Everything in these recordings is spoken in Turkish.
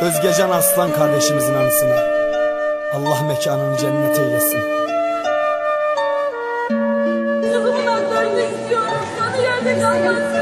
Özgecan Aslan kardeşimizin anısına Allah mekanını cennet eylesin. Kızımın haklarını istiyorum. Bana yerde kalmasın.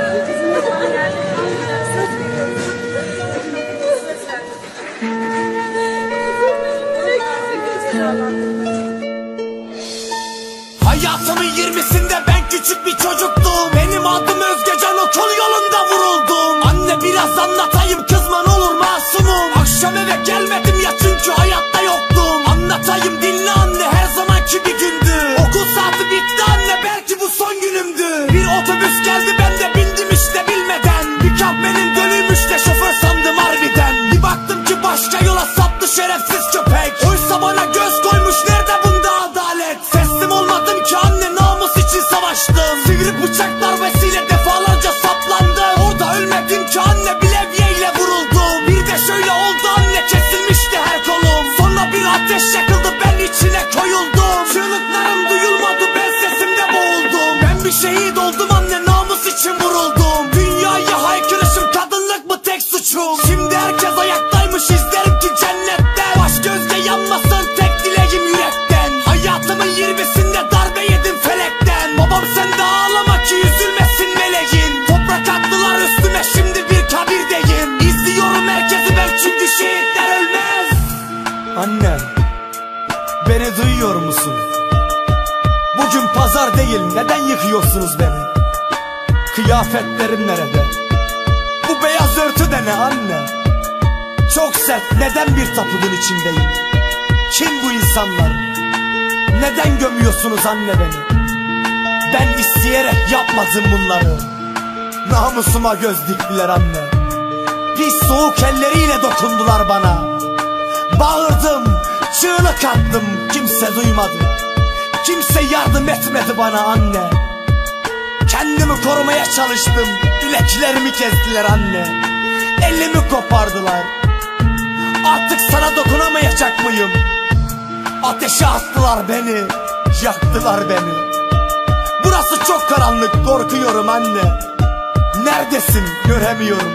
Hayatımın yirmisinde ben küçük bir çocuktum Benim adım Özgecan okul yolunda vuruldum Anne biraz anlatayım kızma ne olur masumum. Akşam eve gelmedim ya çünkü hayatta yoktum. Anlatayım dinle anne her zamanki bir gündü. Okul saati bitti boğuldum Ben değil neden yıkıyorsunuz beni? Kıyafetlerim nerede? Bu beyaz örtü de ne anne? Çok sert neden bir tapudun içindeyim? Kim bu insanlar? Neden gömüyorsunuz anne beni? Ben isteyerek yapmadım bunları. Namusuma göz diktiler anne. Pis soğuk elleriyle dokundular bana. Bağırdım, çığlık attım, kimse duymadı. Kimse yardım etmedi bana anne. Kendimi korumaya çalıştım, bileklerimi kestiler anne. Elimi kopardılar. Artık sana dokunamayacak mıyım? Ateşe attılar beni, yaktılar beni. Burası çok karanlık, korkuyorum anne. Neredesin, göremiyorum.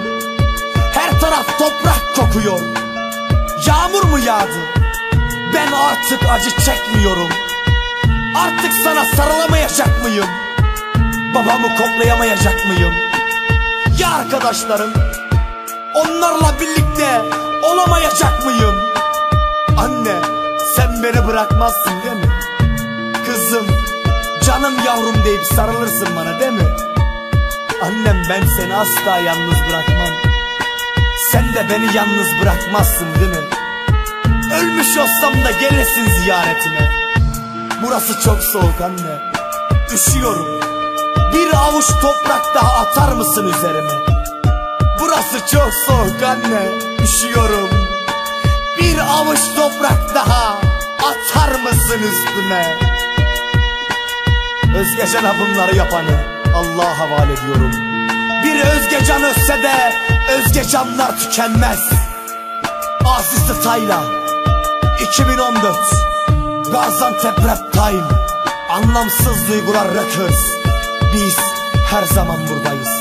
Her taraf toprak kokuyor. Yağmur mu yağdı? Ben artık acı çekmiyorum. Artık sana sarılamayacak mıyım? Babamı koklayamayacak mıyım? Ya arkadaşlarım? Onlarla birlikte olamayacak mıyım? Anne sen beni bırakmazsın değil mi? Kızım canım yavrum deyip sarılırsın bana değil mi? Annem ben seni asla yalnız bırakmam. Sen de beni yalnız bırakmazsın değil mi? Ölmüş olsam da gelirsin ziyaretime. Burası çok soğuk anne. Üşüyorum. Bir avuç toprak daha atar mısın üzerime? Burası çok soğuk anne. Üşüyorum. Bir avuç toprak daha atar mısın üstüme? Özgecan'a bunları yapanı Allah'a havale ediyorum. Bir Özgecan ölse de Özgecanlar tükenmez. Aziz Tayla 2014 Gaziantep Rap Time. Anlamsız duygular Records Biz her zaman buradayız